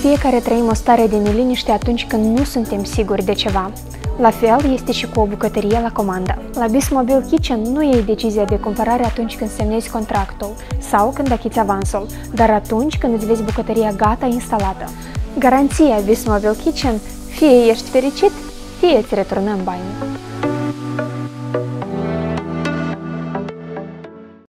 Fiecare trăim o stare de neliniște atunci când nu suntem siguri de ceva. La fel este și cu o bucătărie la comandă. La Bismobile Kitchen nu iei decizia de cumpărare atunci când semnezi contractul sau când achiți avansul, dar atunci când îți vezi bucătăria gata instalată. Garanția Bismobile Kitchen, fie ești fericit, fie îți returnăm banii.